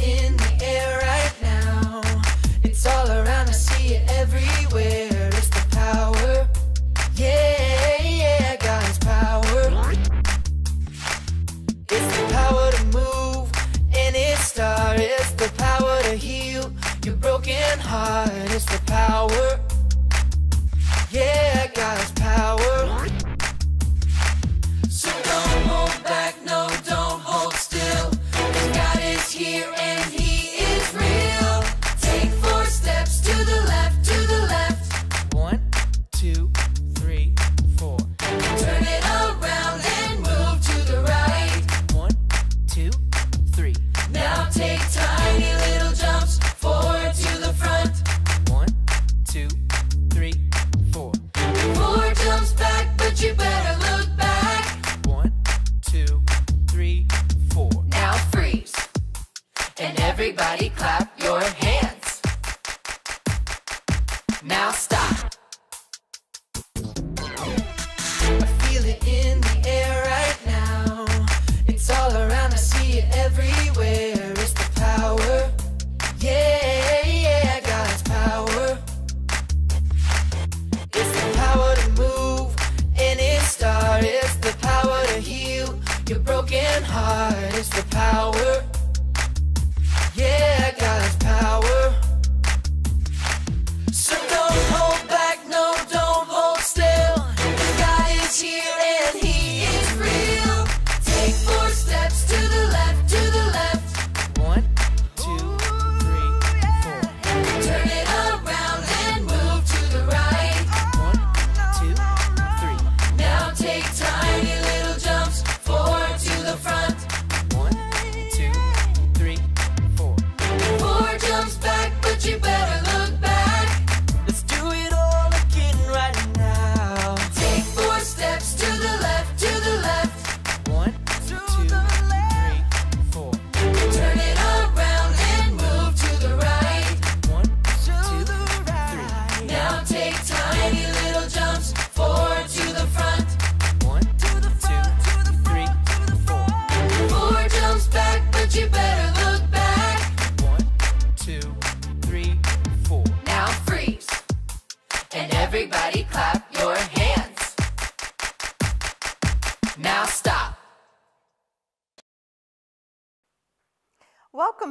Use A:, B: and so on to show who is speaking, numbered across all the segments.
A: in the air right now. It's all around, I see it everywhere. It's the power. Yeah, yeah, God's power. It's the power to move, and it starts. It's the power to heal your broken heart. It's the power.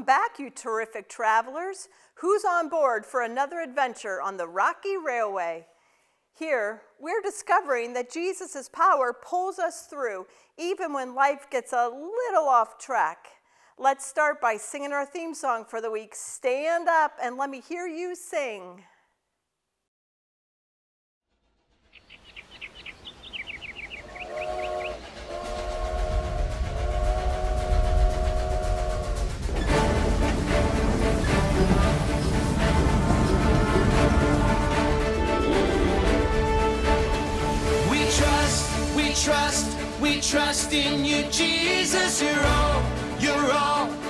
B: Welcome back, you terrific travelers. Who's on board for another adventure on the Rocky Railway? Here, we're discovering that Jesus' power pulls us through even when life gets a little off track. Let's start by singing our theme song for the week. Stand up and let me hear you sing.
A: trust in you, Jesus. You're all, you're all.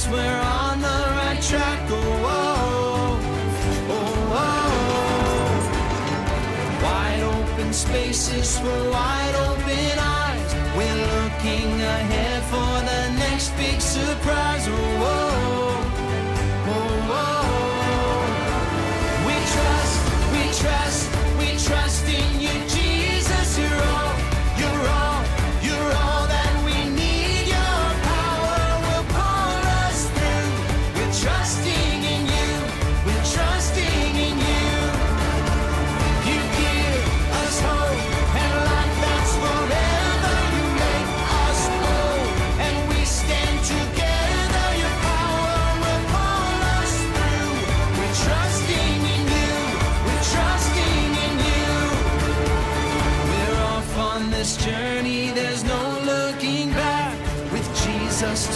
A: yes, we're on the right track. Oh, oh, oh, oh. oh. Wide open spaces for wide open eyes. We're looking ahead for the next big surprise. Oh, oh.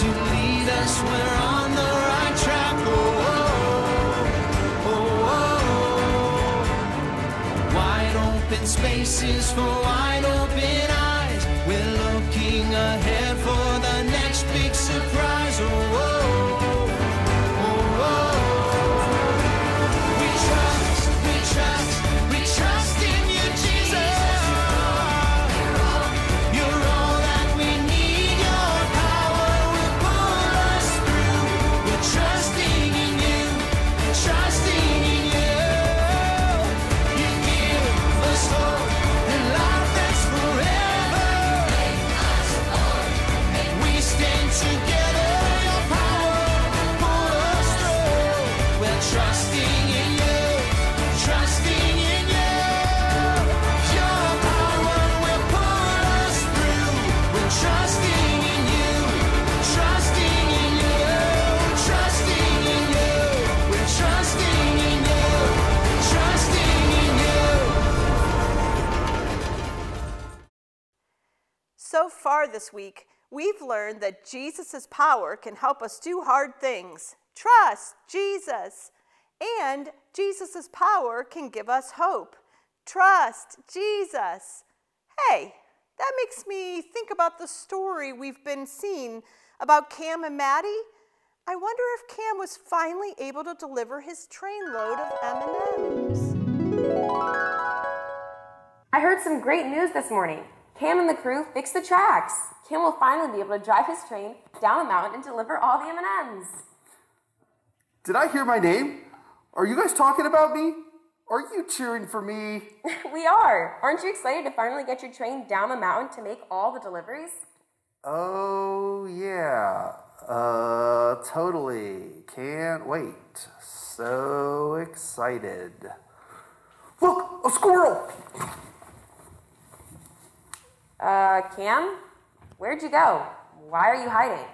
A: To lead us. We're on the right track. Oh, oh, oh, oh, oh. Wide open spaces for wide open eyes. We're looking ahead for the next big surprise. Oh, oh, oh,
B: this week, we've learned that Jesus' power can help us do hard things. Trust Jesus. And Jesus' power can give us hope. Trust Jesus. Hey, that makes me think about the story we've been seeing about Cam and Maddie. I wonder if Cam was finally able to deliver his trainload of M&Ms.
C: I heard some great news this morning. Cam and the crew fixed the tracks. Cam will finally be able to drive his train down the mountain and deliver all the M&Ms.
D: Did I hear my name? Are you guys talking about me? Are you cheering for me?
C: we are. Aren't you excited to finally get your train down the mountain to make all the deliveries?
D: Oh, yeah. Uh, totally. Can't wait. So excited. Look, a squirrel!
C: Uh, Cam? Where'd you go? Why are you hiding?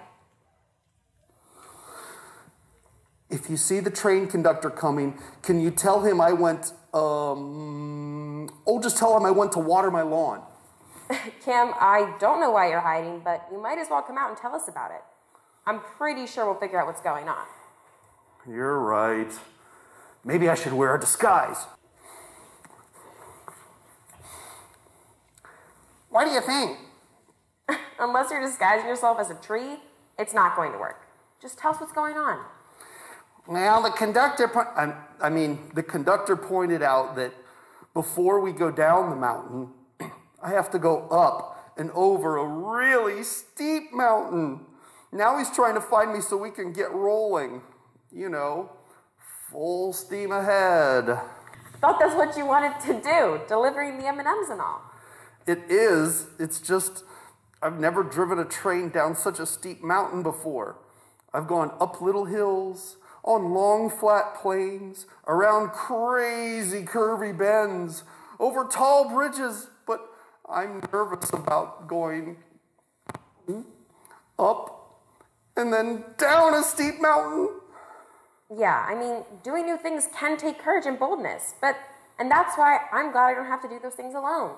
D: If you see the train conductor coming, can you tell him I went, um, oh, just tell him I went to water my lawn.
C: Cam, I don't know why you're hiding, but you might as well come out and tell us about it. I'm pretty sure we'll figure out what's going on.
D: You're right. Maybe I should wear a disguise. What do you think?
C: Unless you're disguising yourself as a tree, it's not going to work. Just tell us what's going on.
D: Well, the conductor, I, I mean, the conductor pointed out that before we go down the mountain, I have to go up and over a really steep mountain. Now he's trying to find me so we can get rolling. You know, full steam ahead.
C: I Thought that's what you wanted to do, delivering the M&Ms and all.
D: It is. It's just, I've never driven a train down such a steep mountain before. I've gone up little hills, on long flat plains, around crazy curvy bends, over tall bridges, but I'm nervous about going up and then down a steep mountain.
C: Yeah, I mean, doing new things can take courage and boldness, but, and that's why I'm glad I don't have to do those things alone.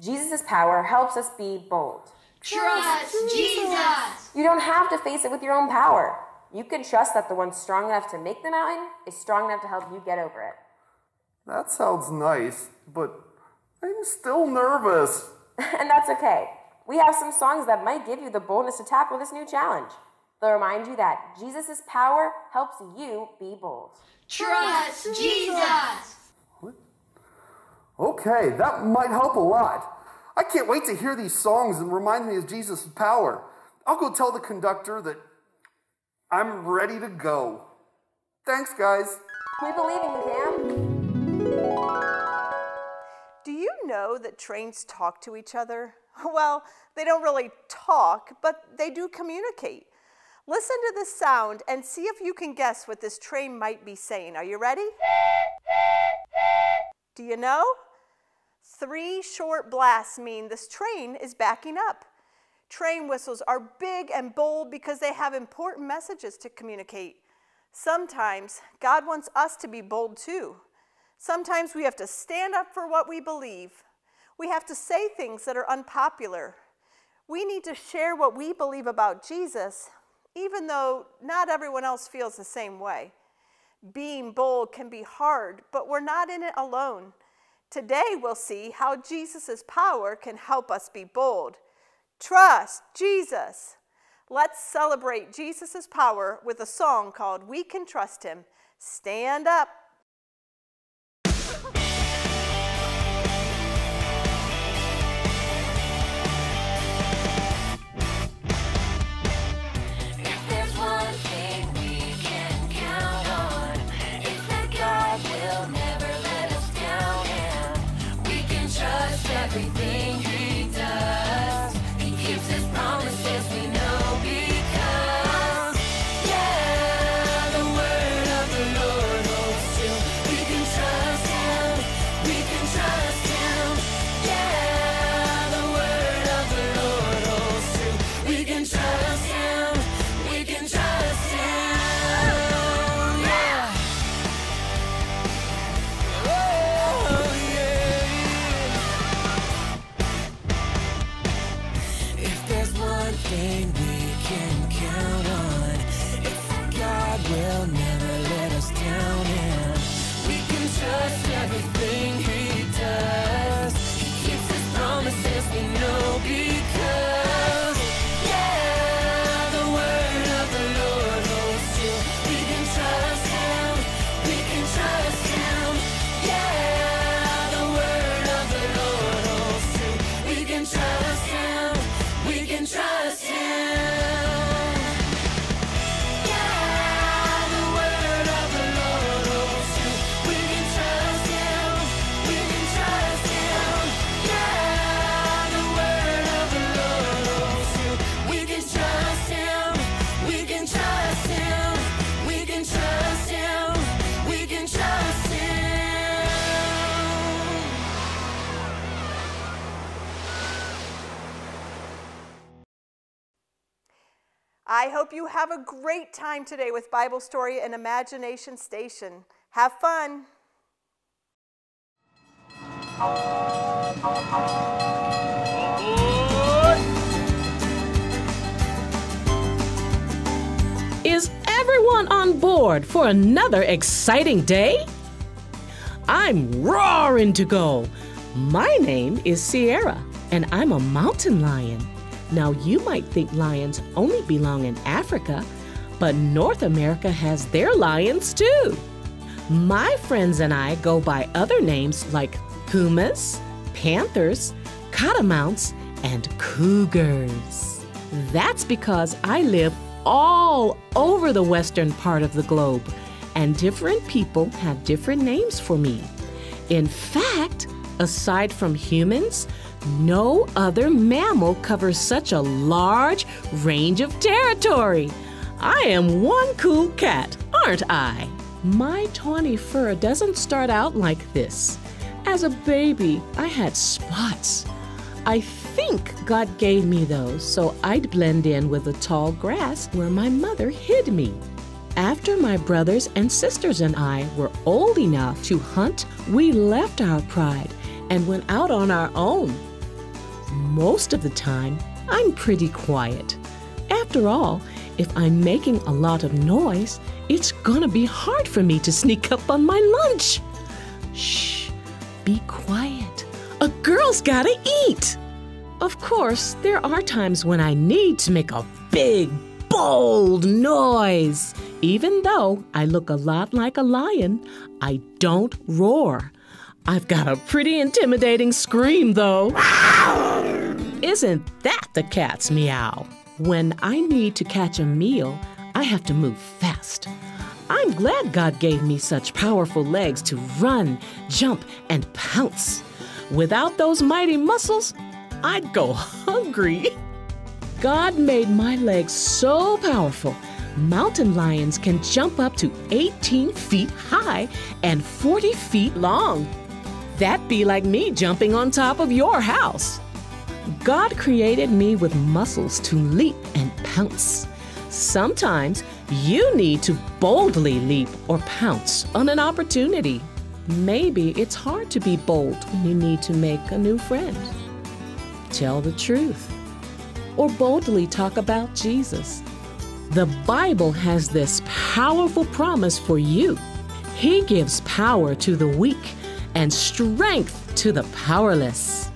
C: Jesus' power helps us be bold.
E: Trust Jesus.
C: You don't have to face it with your own power. You can trust that the one strong enough to make the mountain is strong enough to help you get over it.
D: That sounds nice, but I'm still nervous.
C: and that's okay. We have some songs that might give you the boldness to tackle this new challenge. They'll remind you that Jesus' power helps you be bold.
E: Trust Jesus.
D: Okay, that might help a lot. I can't wait to hear these songs and remind me of Jesus' power. I'll go tell the conductor that I'm ready to go. Thanks, guys.
C: We believe in you, Cam.
B: Do you know that trains talk to each other? Well, they don't really talk, but they do communicate. Listen to this sound and see if you can guess what this train might be saying. Are you ready? Do you know? Three short blasts mean this train is backing up. Train whistles are big and bold because they have important messages to communicate. Sometimes God wants us to be bold too. Sometimes we have to stand up for what we believe. We have to say things that are unpopular. We need to share what we believe about Jesus,
F: even though not everyone else feels the same way. Being bold can be hard, but we're not in it alone. Today we'll see how Jesus' power can help us be bold. Trust Jesus. Let's celebrate Jesus' power with a song called We Can Trust Him. Stand up. I hope you have a great time today with Bible Story and Imagination Station. Have fun.
G: Is everyone on board for another exciting day? I'm roaring to go. My name is Sierra, and I'm a mountain lion. Now, you might think lions only belong in Africa, but North America has their lions too. My friends and I go by other names like pumas, panthers, catamounts, and cougars. That's because I live all over the western part of the globe, and different people have different names for me. In fact, aside from humans, no other mammal covers such a large range of territory. I am one cool cat, aren't I? My tawny fur doesn't start out like this. As a baby, I had spots. I think God gave me those so I'd blend in with the tall grass where my mother hid me. After my brothers and sisters and I were old enough to hunt, we left our pride and went out on our own. Most of the time, I'm pretty quiet. After all, if I'm making a lot of noise, it's gonna be hard for me to sneak up on my lunch. Shh, be quiet. A girl's gotta eat. Of course, there are times when I need to make a big, bold noise. Even though I look a lot like a lion, I don't roar. I've got a pretty intimidating scream, though. Isn't that the cat's meow? When I need to catch a meal, I have to move fast. I'm glad God gave me such powerful legs to run, jump, and pounce. Without those mighty muscles, I'd go hungry. God made my legs so powerful. Mountain lions can jump up to 18 feet high and 40 feet long. That'd be like me jumping on top of your house. God created me with muscles to leap and pounce. Sometimes you need to boldly leap or pounce on an opportunity. Maybe it's hard to be bold when you need to make a new friend. Tell the truth. Or boldly talk about Jesus. The Bible has this powerful promise for you. He gives power to the weak and strength to the powerless.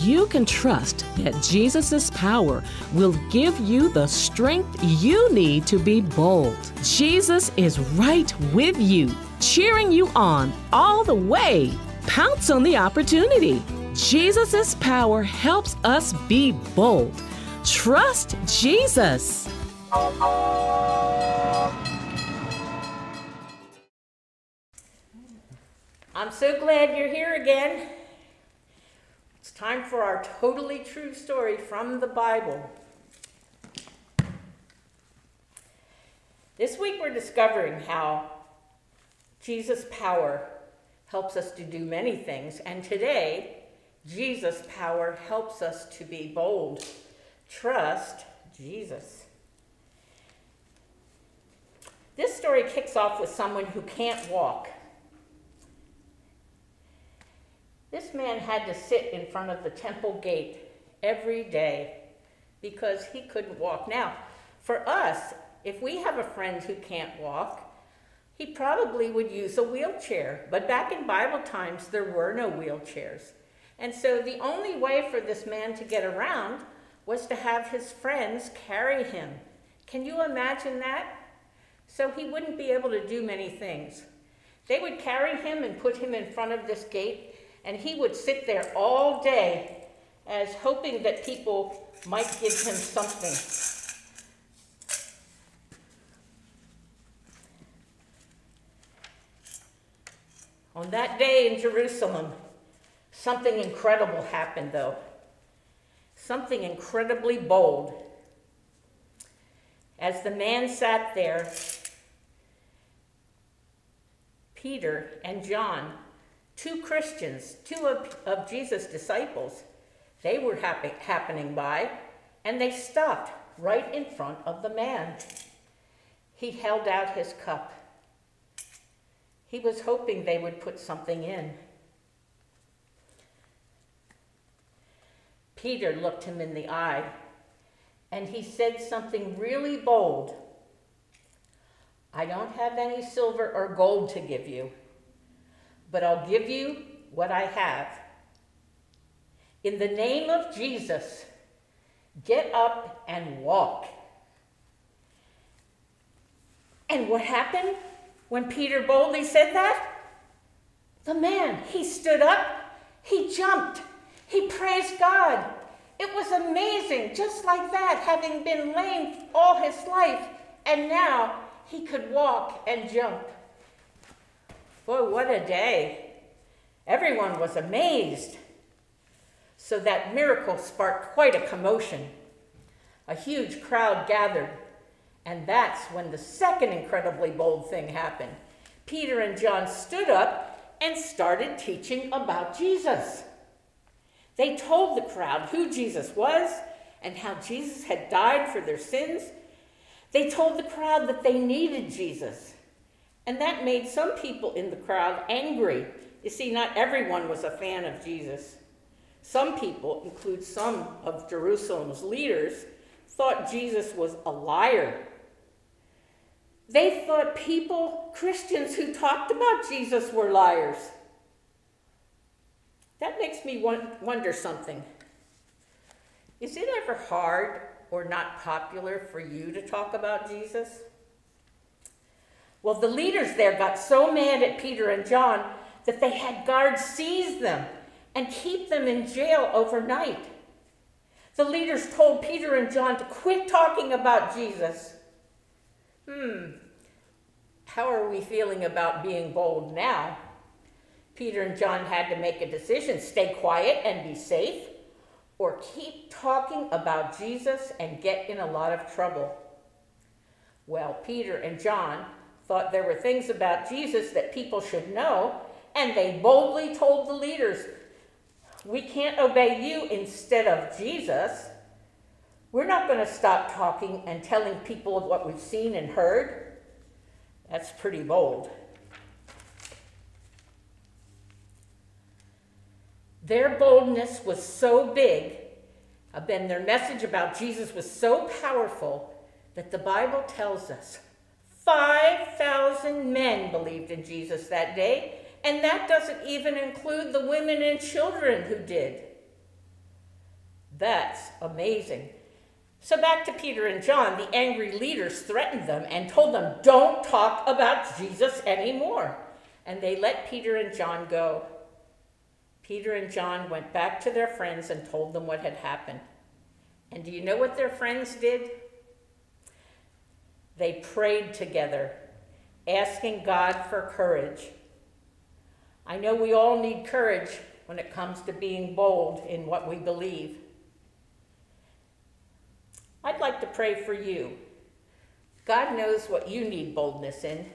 G: You can trust that Jesus' power will give you the strength you need to be bold. Jesus is right with you, cheering you on all the way. Pounce on the opportunity. Jesus' power helps us be bold. Trust Jesus.
H: I'm so glad you're here again. Time for our totally true story from the Bible. This week we're discovering how Jesus' power helps us to do many things, and today, Jesus' power helps us to be bold. Trust Jesus. This story kicks off with someone who can't walk. This man had to sit in front of the temple gate every day because he couldn't walk. Now, for us, if we have a friend who can't walk, he probably would use a wheelchair. But back in Bible times, there were no wheelchairs. And so the only way for this man to get around was to have his friends carry him. Can you imagine that? So he wouldn't be able to do many things. They would carry him and put him in front of this gate, and he would sit there all day as hoping that people might give him something. On that day in Jerusalem, something incredible happened, though. Something incredibly bold. As the man sat there, Peter and John, two Christians, two of, of Jesus' disciples, they were happy, happening by, and they stopped right in front of the man. He held out his cup. He was hoping they would put something in. Peter looked him in the eye and he said something really bold. I don't have any silver or gold to give you, but I'll give you what I have. In the name of Jesus, get up and walk. And what happened when Peter boldly said that? The man, he stood up, he jumped, he praised God. It was amazing, just like that, having been lame all his life, and now he could walk and jump. Boy, what a day. Everyone was amazed. So that miracle sparked quite a commotion. A huge crowd gathered, and that's when the second incredibly bold thing happened. Peter and John stood up and started teaching about Jesus. They told the crowd who Jesus was and how Jesus had died for their sins. They told the crowd that they needed Jesus. And that made some people in the crowd angry. You see, not everyone was a fan of Jesus. Some people, include some of Jerusalem's leaders, thought Jesus was a liar. They thought people, Christians who talked about Jesus, were liars. That makes me wonder something. Is it ever hard or not popular for you to talk about Jesus? Well, the leaders there got so mad at Peter and John that they had guards seize them and keep them in jail overnight. The leaders told Peter and John to quit talking about Jesus. Hmm, how are we feeling about being bold now? Peter and John had to make a decision stay quiet and be safe, or keep talking about Jesus and get in a lot of trouble. Well, Peter and John thought there were things about Jesus that people should know, and they boldly told the leaders, We can't obey you instead of Jesus. We're not going to stop talking and telling people of what we've seen and heard. That's pretty bold. Their boldness was so big, uh, and their message about Jesus was so powerful that the Bible tells us 5,000 men believed in Jesus that day, and that doesn't even include the women and children who did. That's amazing. So back to Peter and John, the angry leaders threatened them and told them, Don't talk about Jesus anymore. And they let Peter and John go. Peter and John went back to their friends and told them what had happened. And do you know what their friends did? They prayed together, asking God for courage. I know we all need courage when it comes to being bold in what we believe. I'd like to pray for you. God knows what you need boldness in.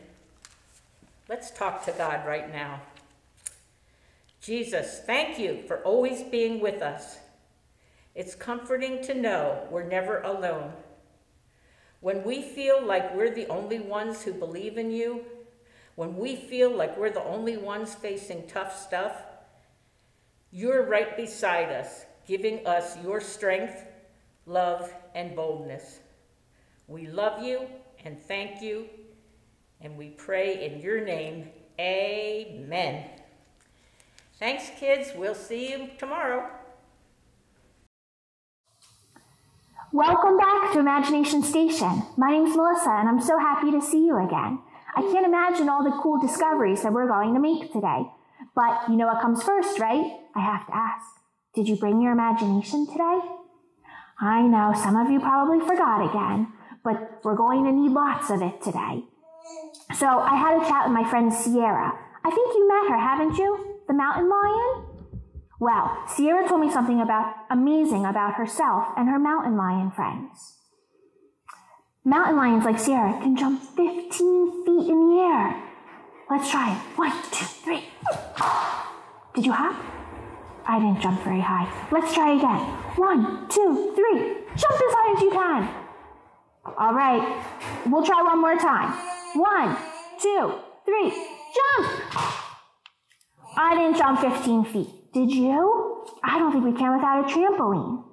H: Let's talk to God right now. Jesus, thank you for always being with us. It's comforting to know we're never alone. When we feel like we're the only ones who believe in you, when we feel like we're the only ones facing tough stuff, you're right beside us, giving us your strength, love, and boldness. We love you and thank you, and we pray in your name. Amen. Thanks, kids. We'll see you tomorrow.
I: Welcome back to Imagination Station. My name's Melissa, and I'm so happy to see you again. I can't imagine all the cool discoveries that we're going to make today. But you know what comes first, right? I have to ask Did you bring your imagination today? I know some of you probably forgot again, but we're going to need lots of it today. So I had a chat with my friend Sierra. I think you met her, haven't you? The mountain lion? Well, Sierra told me something about amazing about herself and her mountain lion friends. Mountain lions like Sierra can jump 15 feet in the air. Let's try it. One, two, three. Did you hop? I didn't jump very high. Let's try again. One, two, three. Jump as high as you can. All right. We'll try one more time. One, two, three. Jump! I didn't jump 15 feet. Did you? I don't think we can without a trampoline.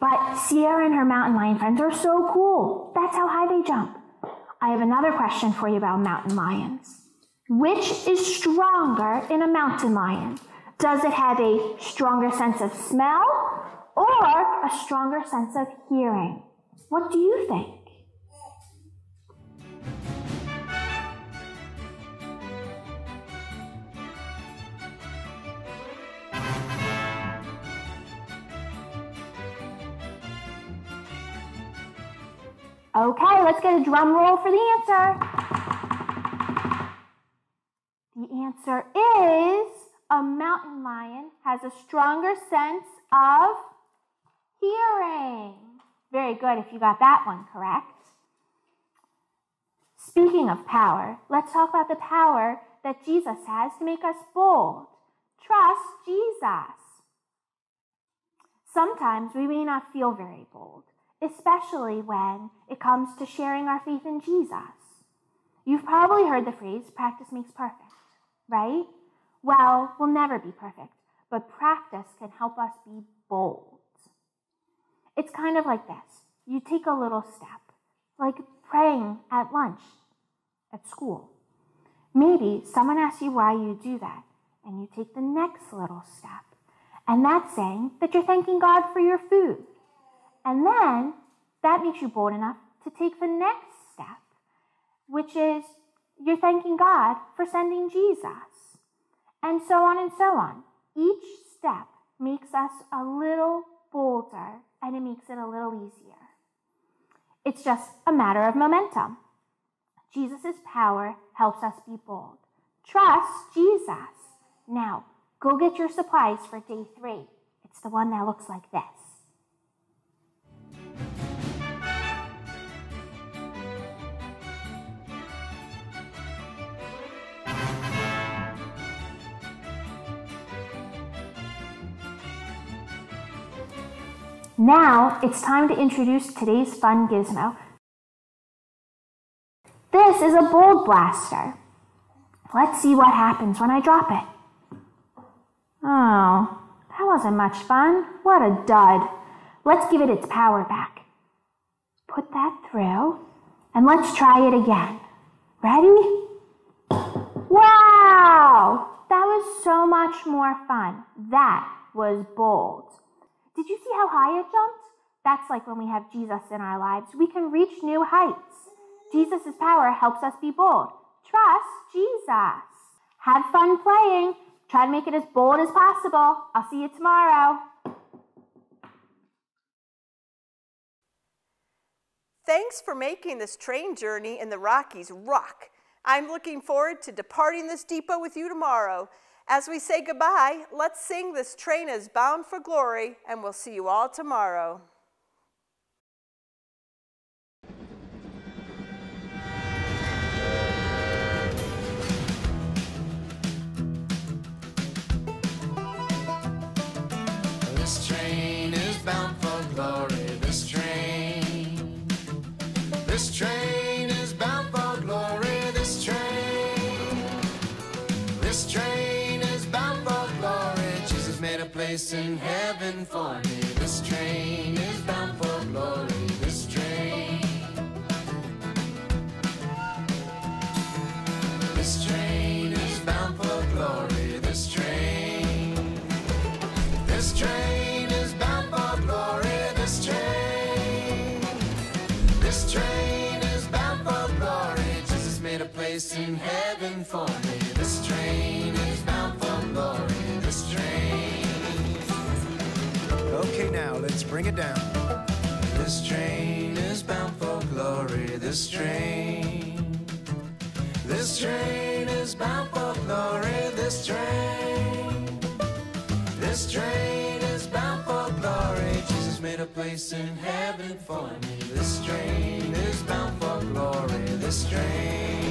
I: But Sierra and her mountain lion friends are so cool. That's how high they jump. I have another question for you about mountain lions. Which is stronger in a mountain lion? Does it have a stronger sense of smell or a stronger sense of hearing? What do you think? Okay, let's get a drum roll for the answer. The answer is a mountain lion has a stronger sense of hearing. Very good if you got that one correct. Speaking of power, let's talk about the power that Jesus has to make us bold. Trust Jesus. Sometimes we may not feel very bold especially when it comes to sharing our faith in Jesus. You've probably heard the phrase, practice makes perfect, right? Well, we'll never be perfect, but practice can help us be bold. It's kind of like this you take a little step, like praying at lunch at school. Maybe someone asks you why you do that, and you take the next little step. And that's saying that you're thanking God for your food and then that makes you bold enough to take the next step, which is you're thanking God for sending Jesus. And so on and so on. Each step makes us a little bolder and it makes it a little easier. It's just a matter of momentum. Jesus' power helps us be bold. Trust Jesus. Now, go get your supplies for day three. It's the one that looks like this. Now it's time to introduce today's fun gizmo. This is a bold blaster. Let's see what happens when I drop it. Oh, that wasn't much fun. What a dud. Let's give it its power back. put that through, and let's try it again. Ready? Wow! That was so much more fun. That was bold. Did you see how high it jumped? That's like when we have Jesus in our lives. We can reach new heights. Jesus' power helps us be bold. Trust Jesus. Have fun playing. Try to make it as bold as possible. I'll see you tomorrow.
B: Thanks for making this train journey in the Rockies rock. I'm looking forward to departing this depot with you tomorrow. As we say goodbye, let's sing This Train is Bound for Glory, and we'll see you all tomorrow.
A: This train is bound for glory. This train. This train place in heaven for me. This train is bound for glory. This train. This train is bound for glory. This train. This train is bound for glory. This train. This train is bound for glory. Jesus made a place in heaven for me.
J: Bring it down.
A: This train is bound for glory. This train. This train is bound for glory. This train. This train is bound for glory. Jesus made a place in heaven for me. This train is bound for glory. This train.